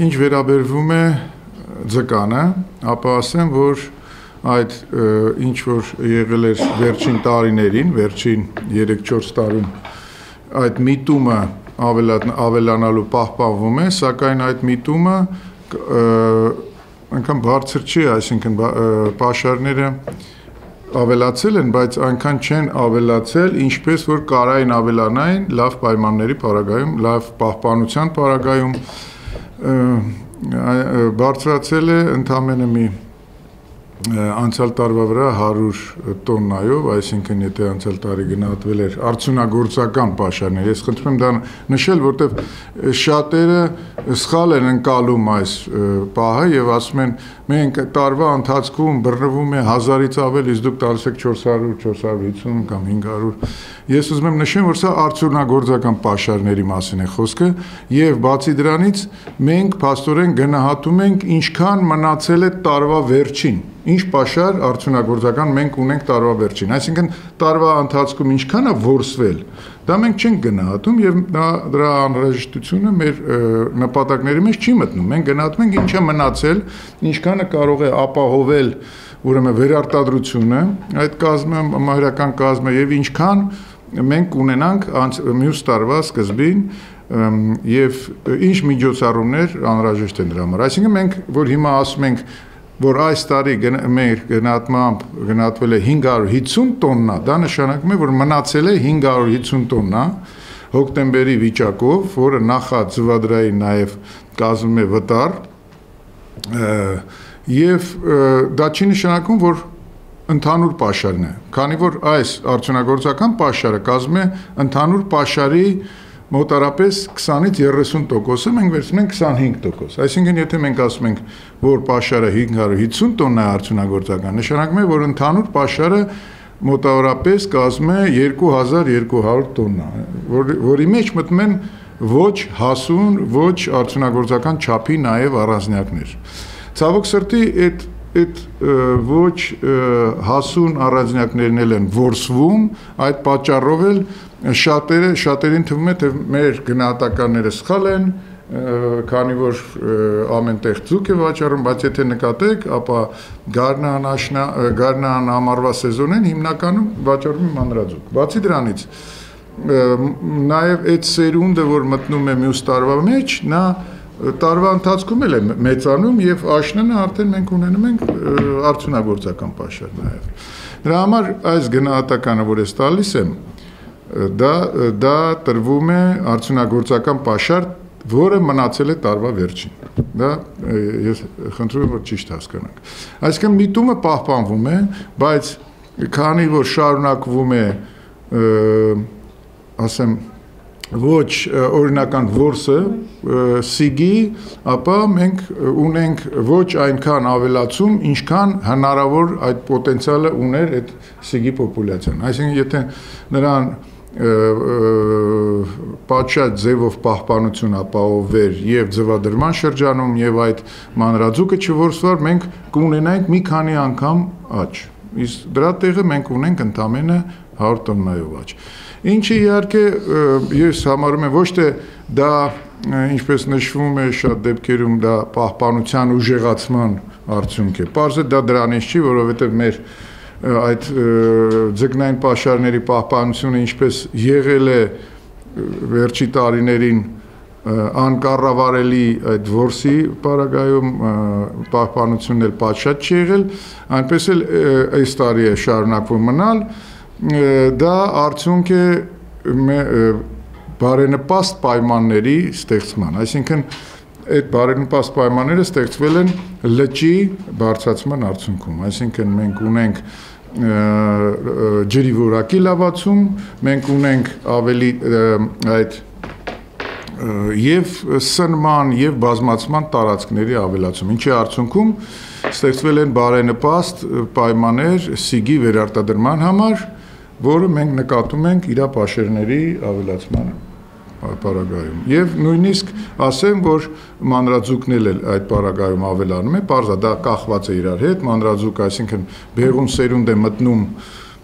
Ինչ վերաբերվում է ձկանը, ապա ասեմ, որ այդ ինչ որ եղել էր վերջին տարիներին, վերջին 3-4 տարում այդ միտումը ավելանալու պահպանվում է, սակայն այդ միտումը անգամ բարձր չի, այսինքն պաշարները ավելացել են, բայց այնքան չեն ավելացել, ինչպես որ կարային ավելանային լավ պայմանների պարագայում, լավ պահպանության պարագայում բարձրացել է ընդամենը մի անցյալ տարվա վրա 100 տոննայով, այսինքն եթե անցյալ տարի գնահատվել էր արդյունագործական պաշարներ, ես խնդրում եմ դա նշել, որտեվ շատերը սխալ են ընկալում այս պահը եւ ասում են մենք տարվա ընթացքում բռնվում է 1000-ից ավել, իսկ դուք տալիս եք 400, 450 կամ 500։ Ես ուզում եմ նշեմ, որ սա արդյունագործական պաշարների մասին է խոսքը եւ բացի դրանից մենք փաստորեն գնահատում ենք ինչքան մնացել է տարվա վերջին ինչ պաշար արդյունագործական մենք ունենք տարվա վերջին։ Այսինքն տարվա ընթացքում ինչքան է որսվել, դա մենք չենք գնահատում եւ դա դրա անհրաժեշտությունը մեր նպատակների մեջ չի մտնում։ Մենք գնահատում ենք ինչա մնացել, ինչքանը կարող է ապահովել ուրեմն վերարտադրությունը, այդ կազմը, մահրական կազմը եւ ինչքան մենք ունենանք մյուս տարվա սկզբին եւ ինչ միջոցառումներ անհրաժեշտ են դրա համար։ Այսինքն մենք որ հիմա ասում ենք որ այս տարի մեր գնահատմամբ գնահատվել է 550 տոննա, դա նշանակում է, որ մնացել է 550 տոննա հոկտեմբերի վիճակով, որը նախաձվադրայի նաև կազմում է վտար, եւ դա չի նշանակում, որ ընդհանուր պաշարն է, քանի որ այս արդյունագործական պաշարը կազմում է ընդհանուր պաշարի մոտարապես 20-ից 30%-ը մենք վերցնում ենք 25%։ Այսինքն եթե մենք ասում ենք, որ պաշարը 550 տոննա արդյունագործական, նշանակում է, որ ընդհանուր պաշարը մոտավորապես կազմում է 2200 տոննա, որ, որի մեջ մտնում են ոչ հասուն, ոչ արդյունագործական չափի նաև առանձնյակներ։ Ցավոք սրտի այդ այդ ոչ հասուն առանձնյակներն են որսվում, այդ պատճառով էլ շատերը շատերին թվում է թե մեր գնահատականները սխալ են քանի որ ամենտեղ ցուկ է վաճառում, բայց եթե նկատեք, ապա գարնան աշնա գարնան ամառվա սեզոնեն հիմնականում վաճառում է մանրաձուկ։ Բացի դրանից նաև այդ սերունդը, որ մտնում է մյուս տարվա մեջ, նա տարվա ընթացքում էլ է մեծանում եւ աշնանը արդեն մենք ունենում ենք արդյունագործական պաշար նաև։ Դրա համար այս գնահատականը, որ ես տալիս եմ, դա դա տրվում է արդյունագործական պաշար, որը մնացել է տարվա վերջին։ Դա ես խնդրում եմ որ ճիշտ հասկանանք։ Այսինքն միտումը պահպանվում է, բայց քանի որ շարունակվում է ասեմ ոչ օրինական որսը սիգի, ապա մենք ունենք ոչ այնքան ավելացում, ինչքան հնարավոր այդ պոտենցիալը ուներ այդ սիգի պոպուլյացիան։ Այսինքն եթե նրան պատշաճ ձևով պահպանություն ապահովեր եւ ձվադրման շրջանում եւ այդ մանրաձուկը չորսվար մենք կունենայինք մի քանի անգամ աճ իսկ դրա տեղը մենք ունենք ընդամենը 100 տոննայով աճ ինչը իհարկե ես համարում եմ ոչ թե դա ինչպես նշվում է շատ դեպքերում դա պահպանության ուժեղացման արդյունք է։ Պարզը դա դրանից չի, որովհետև մեր այդ ձգնային պաշարների պահպանությունը ինչպես եղել է վերջի տարիներին անկառավարելի այդ որսի պարագայում պահպանությունն էլ պատշաճ չի եղել, այնպես էլ այս տարի է շարունակվում մնալ, դա արդյունք է բարենպաստ պայմանների ստեղծման, այսինքն այդ բարենպաստ պայմանները ստեղծվել են լճի բարձրացման արդյունքում, այսինքն մենք ունենք ջրի որակի լավացում, մենք ունենք ավելի այդ եւ սնման եւ բազմացման տարածքների ավելացում, ինչի արդյունքում ստեղծվել են բարենպաստ պայմաններ սիգի վերարտադրման համար, որը մենք նկատում ենք իր ապաշերների ավելացման պարագայում։ Եվ նույնիսկ ասեմ, որ մանրաձուկն էլ այդ պարագայում ավելանում է, parza դա կախված է իրար հետ, մանրաձուկ, այսինքն բեղուն սերունդ է մտնում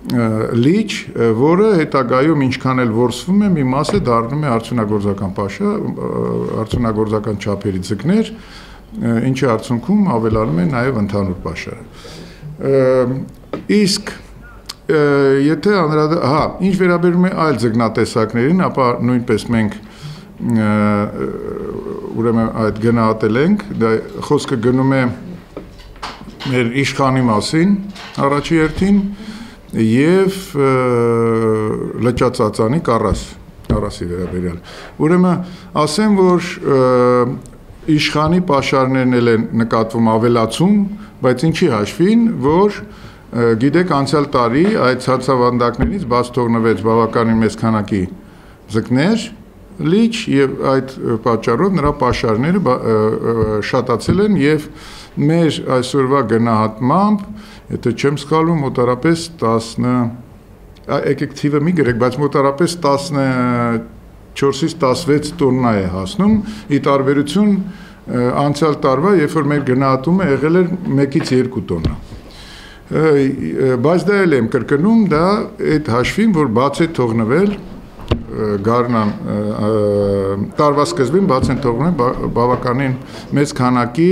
լիճ, որը հետագայում ինչքան էլ ворսվում է, մի մասը դառնում է արդյունագործական paşa, արդյունագործական չափերի ձկներ, ինչի արդյունքում ավելանում է նաև ընդհանուր paşa-ը։ Իսկ եթե անհրաժ հա, ինչ վերաբերում է այլ ձգնատեսակներին, ապա նույնպես մենք ուրեմն այդ գնահատել ենք, դա խոսքը գնում է մեր իշխանի մասին առաջի հերթին եւ լճածածանի կարաս կարասի վերաբերյալ։ Ուրեմն ասեմ, որ իշխանի pašարներն էլ են նկատվում ավելացում, բայց ինչի հաշվին, որ գիտեք անցյալ տարի այդ ցածավանդակներից բաց թողնվեց բավականին մեծ քանակի զկներ լիճ եւ այդ պատճառով նրա pašարները շատացել են եւ մեր այսօրվա գնահատմամբ եթե չեմ սխալվում, մոտարապես 10 եկեք թիվը մի գրեք, բայց մոտարապես 14-ից 16 տոննա է հասնում՝ ի տարբերություն անցյալ տարվա, երբ որ մեր գնահատումը եղել էր 1-ից 2 տոննա բայց դա էլ եմ կրկնում, դա այդ հաշվին, որ բաց է թողնվել գարնան տարվա սկզբին բաց են թողնել բավականին մեծ քանակի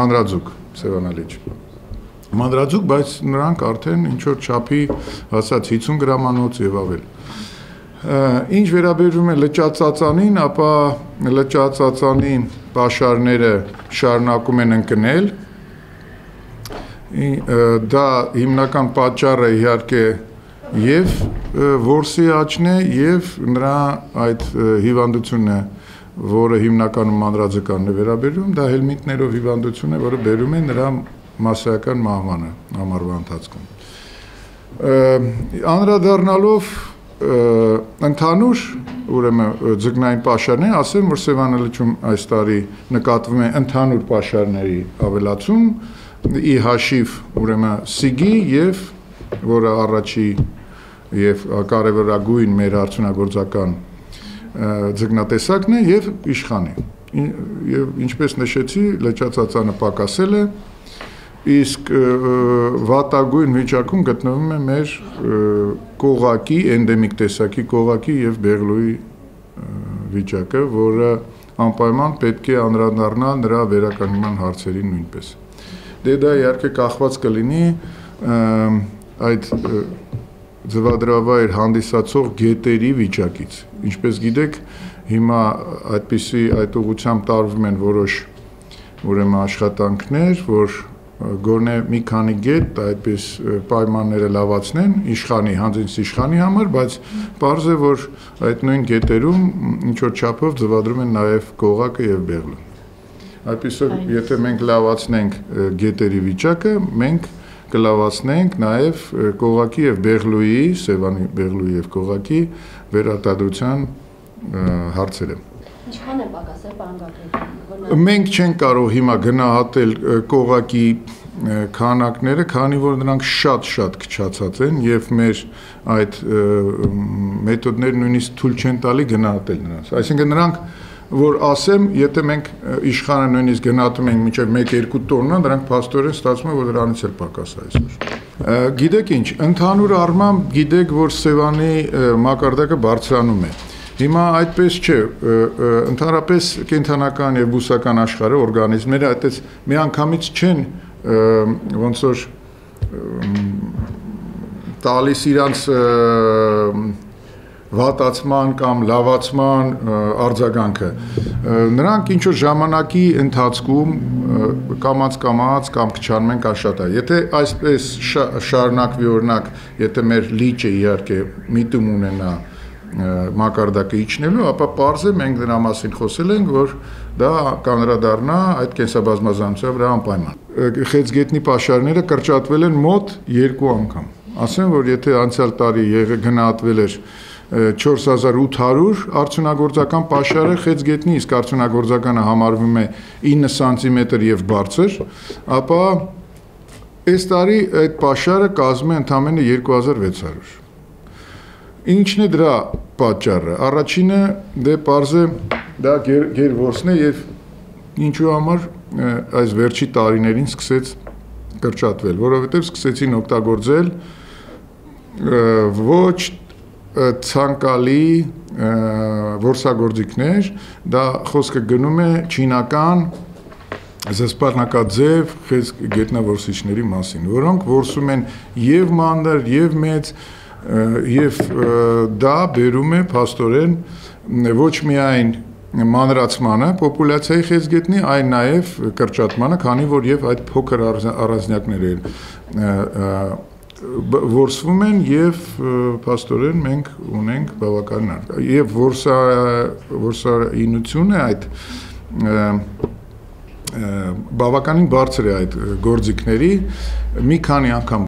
մանրաձուկ Սևանալիճ մանրաձուկ, բայց նրանք արդեն ինչ որ չափի հասած 50 գրամանոց եւ ավել։ Ինչ վերաբերում է լճածածանին, ապա լճածածանի pašարները շարունակում են ընկնել։ Դա հիմնական պատճառը իհարկե եւ որսի աճն է եւ նրա այդ հիվանդությունն է որը հիմնականում մանրաձկանն է վերաբերում, դա հելմինտներով հիվանդություն է, որը բերում է նրա մասսայական մահմանը ամառվա ընթացքում։ Անդրադառնալով ընդհանուր ուրեմն ձգնային pašարներ, ասեմ, որ Սևանալիչում այս տարի նկատվում է ընդհանուր pašարների ավելացում ի հաշիվ ուրեմն Սիգի եւ որը առաջի եւ կարևորագույն մեր արդյունագործական ձգնատեսակն է եւ իշխանի։ Եվ ինչպես նշեցի, լճացածանը պակասել է, իսկ վատագույն վիճակում գտնվում է մեր կողակի էնդեմիկ տեսակի կողակի եւ բեղլուի վիճակը, որը անպայման պետք է անդրադառնալ նրա վերականգնման հարցերին նույնպես։ Դե դա իհարկե կախված կլինի այդ ձվադրավայր հանդիսացող գետերի վիճակից։ Ինչպես գիտեք, հիմա այդպիսի այդ ուղությամբ տարվում են որոշ ուրեմն աշխատանքներ, որ գոնե մի քանի գետ այդպես պայմանները լավացնեն իշխանի հանձնից իշխանի համար, բայց པարզ է որ այդ նույն գետերում ինչ որ չափով ձվադրում են նաև կողակը եւ բեղլը։ Այսպեսով եթե մենք լավացնենք գետերի վիճակը, մենք կլավացնենք նաև կողակի եւ բեղլուի, Սևանի բեղլուի եւ կողակի վերարտադրության հարցերը։ Ինչքան է պակասել պարոն Գագրին։ Մենք չենք կարող հիմա գնահատել կողակի քանակները, քանի որ նրանք շատ-շատ քչացած են եւ մեր այդ մեթոդները նույնիսկ թույլ չեն տալի գնահատել նրանց։ Այսինքն նրանք որ ասեմ, եթե մենք իշխանը նույնիսկ գնահատում ենք մինչև 1-2 տոննա, նրանք փաստորեն ստացվում է որ դրանից էլ պակաս է այսօր։ Գիտեք ինչ, ընդհանուր առմամբ գիտեք, որ Սևանի մակարդակը բարձրանում է։ Հիմա այդպես չէ, ընդհանրապես կենթանական եւ բուսական աշխարհը օրգանիզմները այդպես միանգամից չեն ոնց որ տալիս իրանց վատացման կամ լավացման արձագանքը նրանք ինչ որ ժամանակի ընթացքում կամած կամած կամ քչանում են կամ շատա եթե այսպես շարունակվի օրինակ եթե մեր լիճը իհարկե միտում ունենա մակարդակը իջնելու, ապա པարզ է մենք դրա մասին խոսել ենք, որ դա կանրադառնա այդ կենսաբազմազանության վրա անպայման։ Խեցգետնի pašարները կրճատվել են մոտ 2 անգամ։ Ասեմ, որ եթե անցյալ տարի եղը գնահատվել էր 4800 արդյունագործական pašարը խեցգետնի, իսկ արդյունագործականը համարվում է 9 սանտիմետր եւ բարձր, ապա այս տարի այդ pašարը կազմում է ընդամենը 2600 Ինչն է դրա պատճառը։ Առաջինը դե parze դա գերվորսն է եւ ինչու համար այս վերջի տարիներին սկսեց կրճատվել, որովհետեւ սկսեցին օգտագործել ոչ ցանկալի որսագործիկներ, դա խոսքը գնում է չինական զսպառնակաձև գետնավորսիչների մասին, որոնք որսում են եւ մանր, եւ մեծ, եւ դա բերում է փաստորեն ոչ միայն մանրացմանը պոպուլյացիայի խեցգետնի, այլ նաև կրճատմանը, քանի որ եւ այդ փոքր առանձնյակները որսվում են եւ փաստորեն մենք ունենք բավական եւ որսա որսայինությունը այդ բավականին բարձր է այդ գործիքների մի քանի անգամ